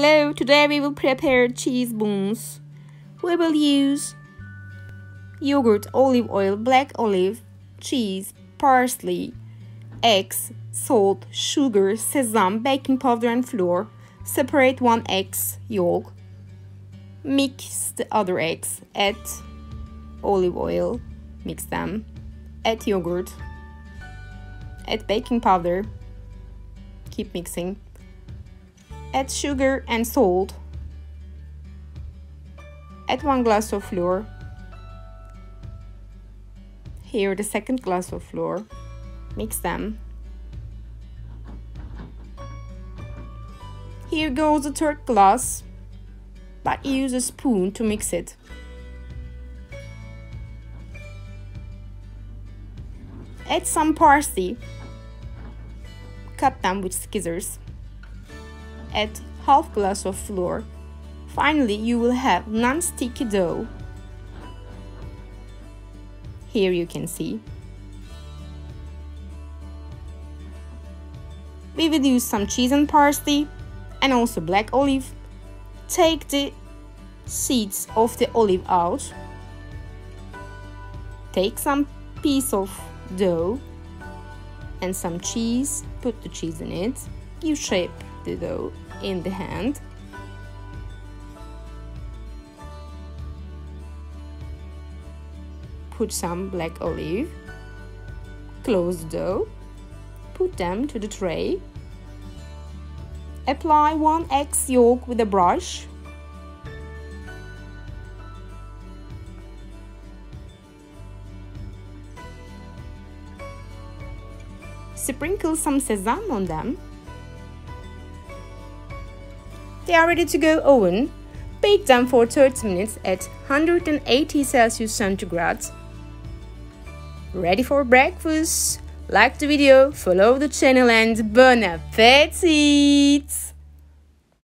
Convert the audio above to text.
Hello, today we will prepare cheese buns. We will use yogurt, olive oil, black olive, cheese, parsley, eggs, salt, sugar, sesame, baking powder and flour. Separate one egg yolk. Mix the other eggs. Add olive oil. Mix them. Add yogurt. Add baking powder. Keep mixing. Add sugar and salt. Add one glass of flour. Here the second glass of flour. Mix them. Here goes the third glass, but use a spoon to mix it. Add some parsley. Cut them with scissors add half glass of flour. Finally, you will have non-sticky dough. Here you can see. We will use some cheese and parsley and also black olive. Take the seeds of the olive out. Take some piece of dough and some cheese, put the cheese in it. You shape the dough in the hand. Put some black olive. Close the dough. Put them to the tray. Apply one egg yolk with a brush. Sprinkle some sesame on them. They are ready to go oven. Bake them for 30 minutes at 180 Celsius centigrade. Ready for breakfast? Like the video, follow the channel and bon appetit!